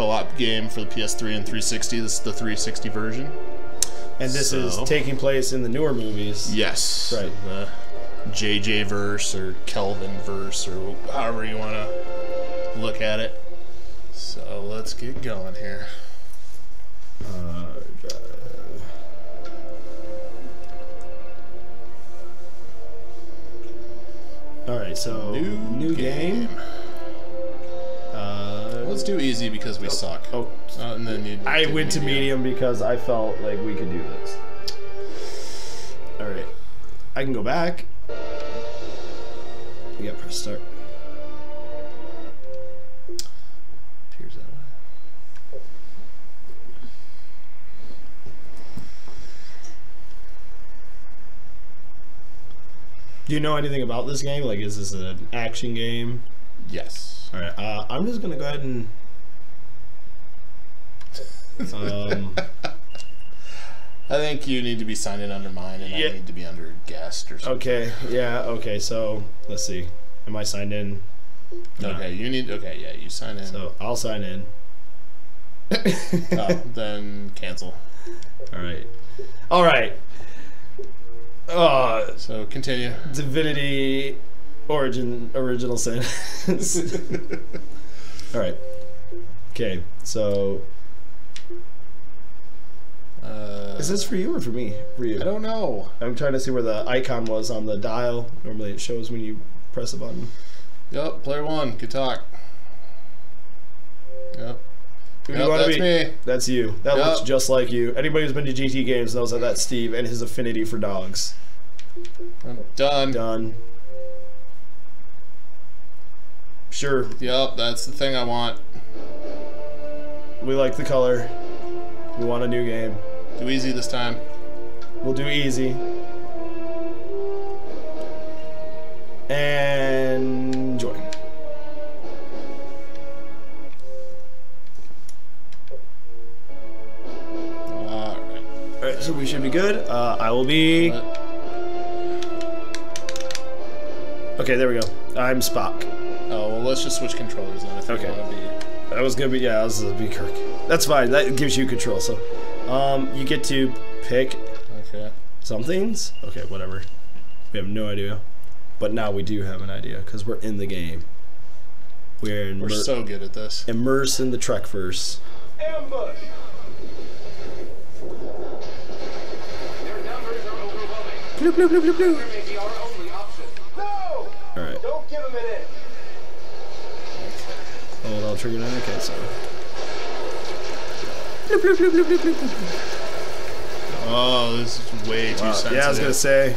co-op game for the PS3 and 360. This is the 360 version. And this So- is taking place in the newer movies. Yes. Right. The JJ verse or Kelvin verse or however you want to look at it. So let's get going here. Uh, all right, so new, game. Uh, Let's do easy because we suck. oh, Uh, and then you. I do went to medium because I felt like we could do this. All right, I can go back. You got press start. Appears that way. Do you know anything about this game? Like, is this an action game? Yes. All right, uh, I'm just gonna go ahead and. Um, I think you need to be signed in under mine, and Yeah. I need to be under guest or something. okay, yeah, okay. So let's see. Am I signed in? No. Okay, you need. Okay, yeah, you sign in. So I'll sign in. oh, then cancel. All right. All right. Uh, So continue. Divinity Origin Original Sin. All right. Okay. So Uh, is this for you or for me? For you. I don't know. I'm trying to see where the icon was on the dial. Normally it shows when you press a button. Yep, player one. Good talk. Yep. Yep, that's be? me. That's you. That Yep. looks just like you. Anybody who's been to GT games knows that that's Steve and his affinity for dogs. I'm done. Done. Sure, Yep, that's the thing I want. we like the color. We want a new game. Do easy this time. We'll do easy. And join. Alright. Alright, so we should be good. Uh, I will be. Okay, there we go. I'm Spock. Well, let's just switch controllers then if you Okay. be. I was gonna be yeah, I was gonna be Kirk. That's fine. That gives you control. So, um, you get to pick Okay. some things. Okay, whatever. We have no idea, but now we do have an idea because we're in the game. We're, in We're so good at this. immersed in the Trekverse. Ambush! Their numbers are overwhelming. Bloop, bloop, bloop, bloop, bloop. There may be our only option. No! All right. Don't give him an inch. Hold on, trigger nine. Okay, so. Bloop, bloop, bloop, bloop, bloop, bloop, bloop. Oh, this is way too Wow, sensitive. Yeah, I was gonna say.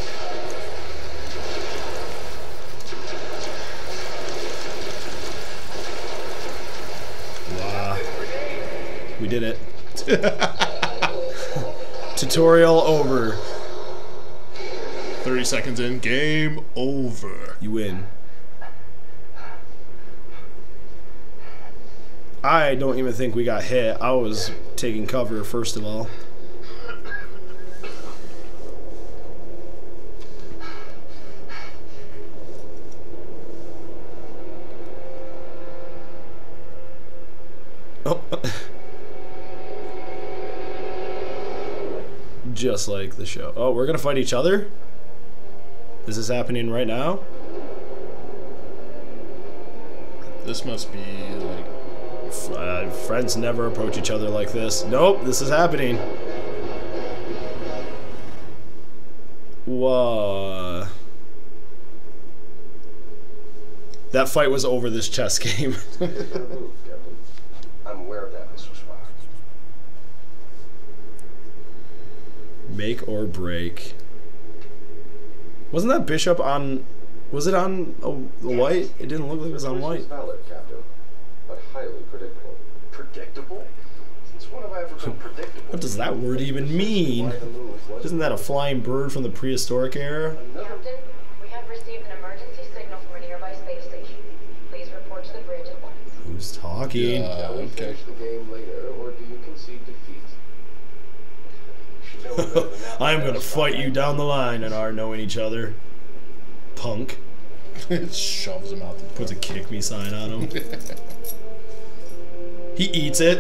Wow. We did it. Tutorial over. 30 seconds in, game over. You win. I don't even think we got hit. I was taking cover first of all. Oh. Just like the show. Oh, we're gonna fight each other? This is happening right now? This must be like. Uh, friends never approach each other like this. Nope, this is happening. Whoa. That fight was over this chess game. I'm aware of that, Mr. Spock. Make or break. Wasn't that bishop on? Was it on a, a white? It didn't look like it was on white. valid, Captain, highly predictable. Predictable? Since when have I ever been predictable? What does that word even mean? Why the move was Isn't that a flying bird from the prehistoric era? Captain, we have received an emergency signal from a nearby space station. Please report to the bridge at once. Who's talking? Uh, Shall we okay. finish the game later, or do you concede defeat? You should know better than that, I'm gonna fight you down the line and our knowing each other. Punk. it shoves him out the Puts a kick me sign on him. He eats it.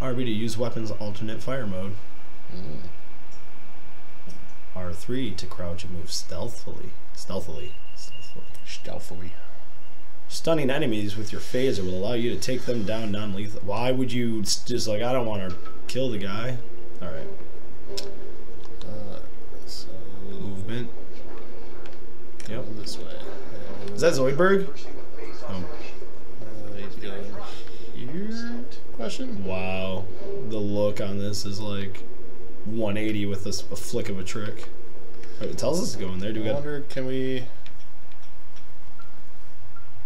RB to use weapons alternate fire mode. R3 to crouch and move stealthily. Stealthily. Stealthily. Stealthily. Stunning enemies with your phaser will allow you to take them down non-lethal. Why would you just like I don't want to kill the guy? All right, Uh, so movement. Yep. this way. Is that Zoidberg? Oh, Uh, need to go here. Question. wow, the look on this is like 180 with a flick of a trick. It tells us to go in there. Do I we got? wonder, can we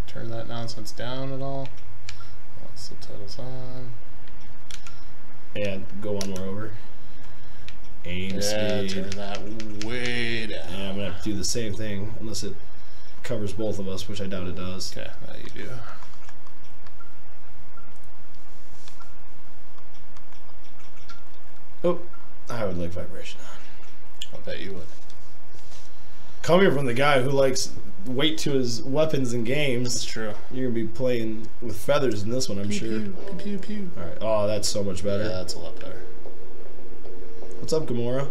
turn that nonsense down at all? Oh, subtitles on. And go one more over. Aim Yeah, speed. turn that way down. Yeah, I'm gonna have to do the same thing unless it covers both of us, which I doubt it does. Okay, that you do. Oh, I would like vibration on. I bet you would. Coming from the guy who likes weight to his weapons in That's games, true. you're gonna be playing with feathers in this one, I'm Pew, sure. pew, pew, pew, pew. All right. Oh, that's so much better. Yeah, that's a lot better. What's up, Gamora?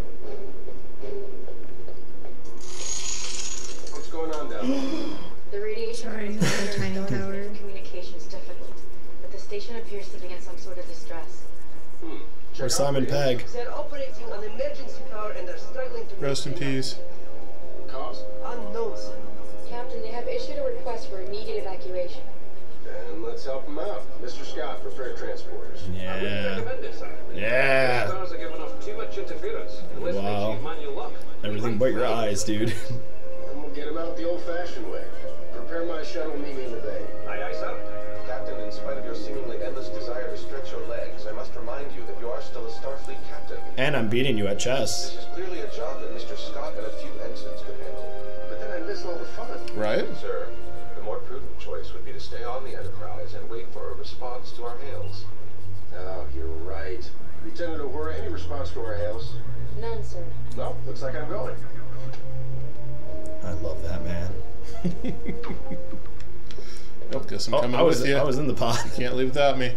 What's going on down there? The radiation Sorry, from I'm the tiny don't tower. communications difficult, but the station appears to be in some sort of distress. Hmm. Or Simon the- Pegg. They're operating on emergency power and are struggling to Rest in peace. Cause? Unknown. Captain, they have issued a request for immediate evacuation. Then let's help him out. Mr. Scott for freight transporters. Yeah. Yeah. Stars are giving off too much interference. And this Wow. makes you manual lock. Everything but your eyes, dude. And we'll get him out the old-fashioned way. Prepare my shuttle meet me in the bay. Aye, aye, sir. Captain, in spite of your seemingly endless desire to stretch your legs, I must remind you that you are still a Starfleet captain. and I'm beating you at chess. This is clearly a job that Mr. Scott and a few ensigns could handle. But then I miss all the fun. Right? Sir, the more prudent choice would be to stay on the Enterprise and wait for a response to our hails. Oh, you're right. Lieutenant Uhura, any response to our hails? None, sir. No, looks like I'm going. I love that man. Nope, oh, guess I'm Oh, coming I was with you. I was in the pod. Can't leave without me.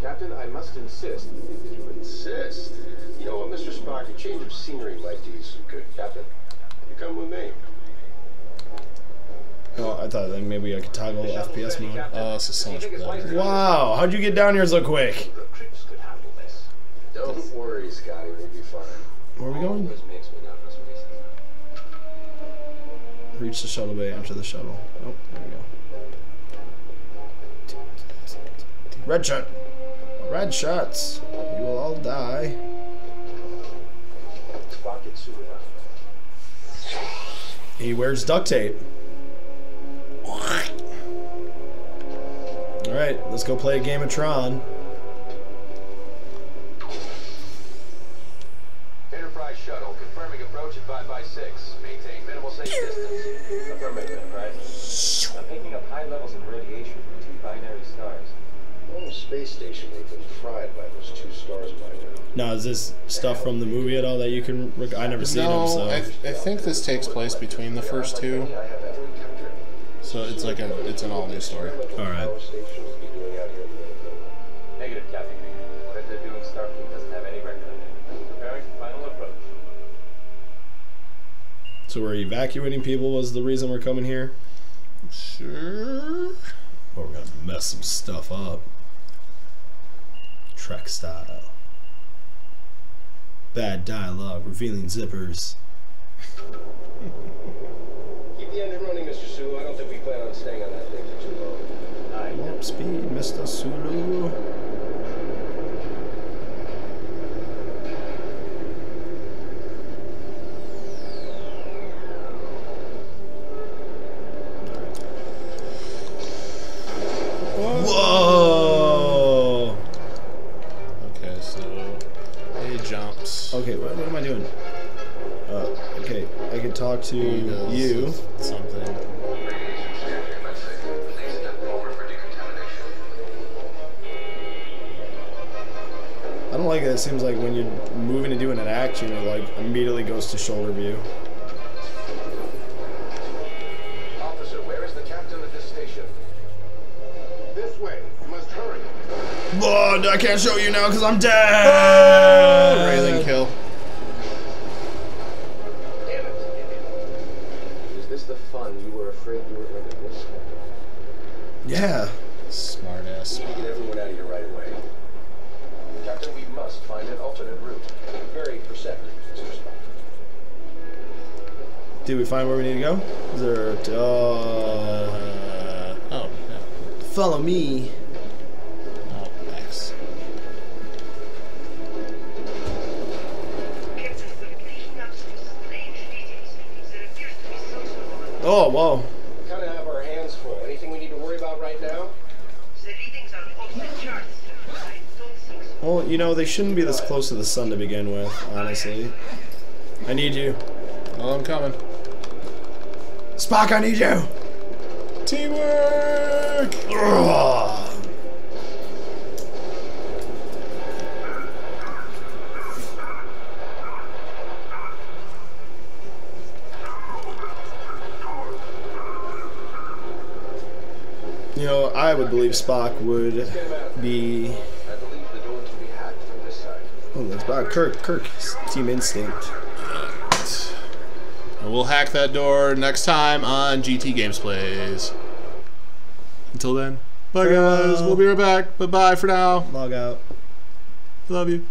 Captain, I must insist. You insist. You know what, Mr. Spock, a change of scenery might do you some good, Captain. You come with me. Oh, I thought like maybe I could toggle FPS mode. Oh, this is so much better. Wow, how'd you get down here so quick? Recruits could handle this. Don't worry, Scotty, we'll be fine. Where are we going? Reach the shuttle bay, enter the shuttle. Oh, there we go. Red shot. Red shots. You will all die. He wears duct tape. Alright, let's go play a game of Tron. Enterprise shuttle, confirming approach at 5 by 6 Maintain minimal safe distance. Affirmative, Enterprise. I'm picking up high levels of radiation from two binary stars. Oh, space station, they've been fried by those two stars by now. Now, is this stuff from the movie at all that you can? Rec- I never seen them, No, so. I, I think this takes place between the first two, I have ever encountered. so it's like a it's an all new story. All right. Power station So we're evacuating people was the reason we're coming here. Sure. But we're gonna mess some stuff up. Trek style. Bad dialogue, revealing zippers. Keep the engine running, Mr. Sulu. I don't think we plan on staying on that thing for too long. Aye. Warp speed, Mr. Sulu. To He does you. Something. I don't like it. It seems like when you're moving to doing an action, it like immediately goes to shoulder view. All captain at this station. This way. You must hurry. Lord, I can't show you now because I'm dead. Railing kill. The fun you were afraid you were going to miss? Yeah. Smart ass. We need to get everyone out of here right away. Captain, we must find an alternate route. Very perceptive, Mr. Spock. Did we find where we need to go? Is there? Uh, Uh, oh, no. follow me. Oh, whoa. We kind of have our hands full. Anything we need to worry about right now? The readings are off the charts. I don't think so. Well, you know, they shouldn't be this close to the sun to begin with, honestly. I need you. Oh, I'm coming. Spock, I need you! Teamwork! Ugh. I would believe Spock would be. I believe the door can be hacked from this side. Oh, that's Spock. Kirk. Kirk. Team Instinct. And we'll hack that door next time on GT Games Plays. Until then, bye guys. We'll be right back. Bye bye for now. Log out. Love you.